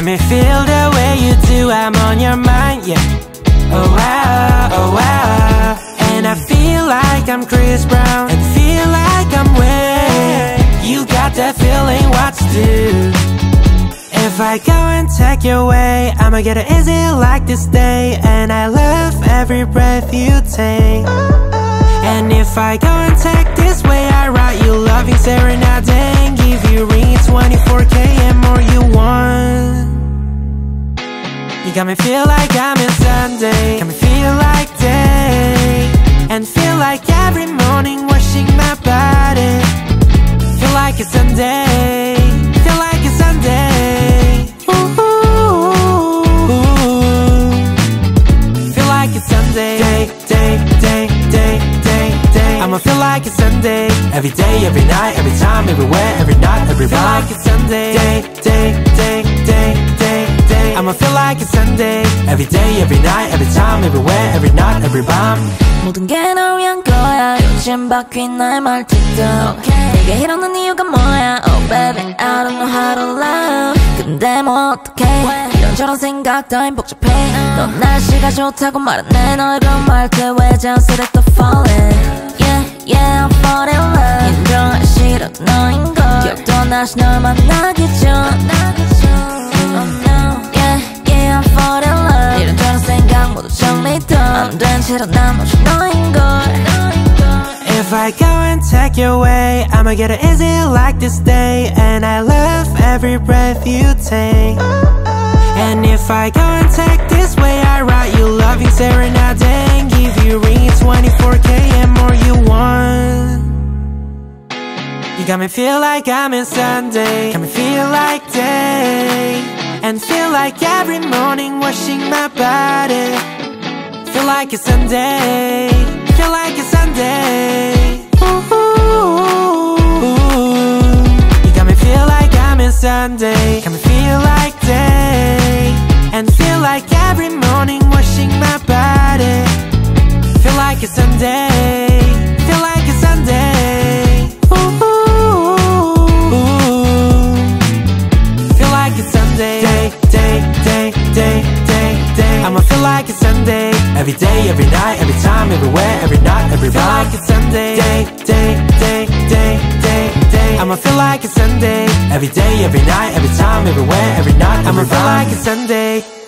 got me feel the way you do I'm on your mind, yeah. Oh wow, oh wow. And I feel like I'm Chris Brown And feel like I'm where You got that feeling, what to do? If I go and take your way I'ma get it easy like this day. And I love every breath you take. And if I go and take this way You got me feel like I'm in Sunday. Got me feel like day. And feel like every morning washing my body. Feel like it's Sunday. Feel like it's Sunday. Ooh, Feel like it's Sunday. Day, day, day, day, day, day. I'ma feel like it's Sunday. Every day, every night, every time, everywhere, every night, every Feel like it's Sunday. Day, day, day, day, I'ma feel like it's Sunday Every day, every night, every time, everywhere, every night, every 밤 모든 게 널 위한 거야 요즘 바뀐 나의 말투도 내게 이러는 이유가 뭐야 Oh baby I don't know how to love 근데 뭐 어떡해 이런저런 생각 따윈 복잡해 넌 날씨가 좋다고 말했네 너의 그런 말투 왜 자연스레 또 falling Yeah yeah I'm falling in love 인정하기 싫어도 너인 걸 기억도 안 나시 널 만나기 전 안된 채로 난 오직 너인 걸 If I go and take your way I'ma get it easy like this day And I love every breath you take And if I go and take this way I write you loving serenade And give you ring 24k and more you want You got me feel like I'm in Sunday Got me feel like day And feel like every morning washing my body Feel like it's Sunday. Feel like it's Sunday. Ooh, You got me feel like I'm in Sunday. Got me feel like day. And feel like every morning washing my body. Feel like it's Sunday Every day, every night, every time, everywhere, every night, every Feel like it's Sunday. Day, day, day, day, day, day. I'ma feel like it's Sunday. Every day, every night, every time, everywhere, every night, I'ma feel like it's Sunday